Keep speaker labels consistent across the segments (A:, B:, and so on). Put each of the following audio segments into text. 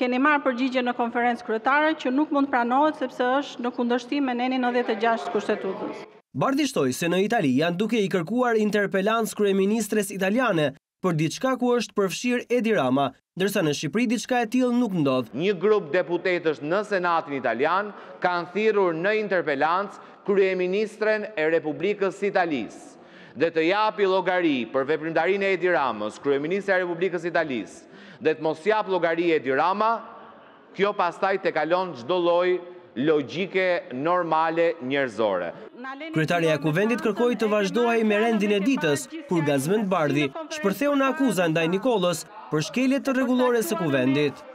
A: Keni marrë përgjigje në konferencë kryetarësh që nuk mund të pranohet sepse është në kundërshtim me nenin nëntëdhjetë e gjashtë të Kushtetutës.
B: Bardhi shtoi se në Itali janë duke i kërkuar interpelancë kryeministres italiane për diçka ku është përfshirë Edi Rama, ndërsa në Shqipëri diçka e tillë nuk ndodh.
C: Një grup deputetësh në Senatin italian kanë thirrur në interpelancë kryeministren e Republikës së Italisë, dhe të japë llogari për veprimtarinë e Edi Ramës, kryeministrja e Republikës së Italisë dhe të mos japë llogari Edi Rama, kjo pastaj tejkalon çdo lloj logjike normale njerëzore.
B: Kryetarja e Kuvendit kërkoi të vazhdohej me rendin e ditës, kur Gazmend Bardhi shpërtheu në akuza ndaj Nikollës për shkelje të rregullores së Kuvendit.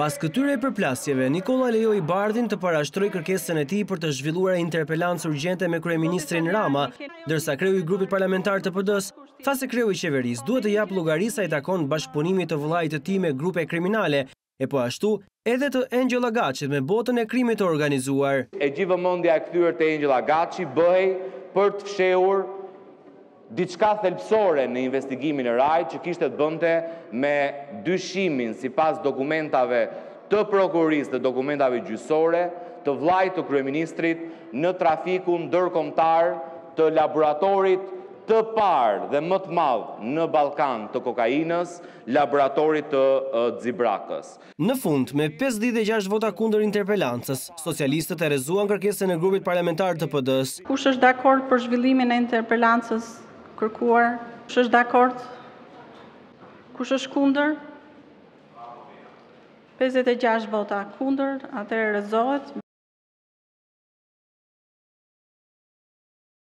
B: Pas këtyre përplasjeve, Nikolla lejoi Bardhin të parashtrojë kërkesën e tij për të zhvilluar interpelancë urgjente me kryeministrin Rama, ndërsa kreu i grupit parlamentar të PD-së tha se kreu i qeverisë duhet të japë llogari sa i takon bashkëpunimit të vëllait të tij me grupe kriminale e po ashtu edhe të Engjëll Agaçit me botën e krimit të organizuar.
C: E gjithë vëmendja e kthyer te Engjëll Agaçi bëhej për të fshehur, Diçka thelbësore në investigimin e Rai 3 që kishte të bënte me dyshimin sipas dokumentave të prokurorisë dhe dokumentave gjyqësore të vllait të kryeministrit në trafikun ndërkombëtar të laboratorit të parë dhe më të madh në Ballkan të kokainës, laboratorit të Xibrakës.
B: Në fund, me pesëdhjetë e gjashtë vota kundër interpelancës, socialistët e rrëzuan kërkesën e grupit parlamentar të PD-së.
A: Kush është dakord për zhvillimin e interpelancës kërkuar? Kush është dakord? Kush është kundër? Pesëdhjetë e gjashtë vota kundër, atëherë rrëzohet.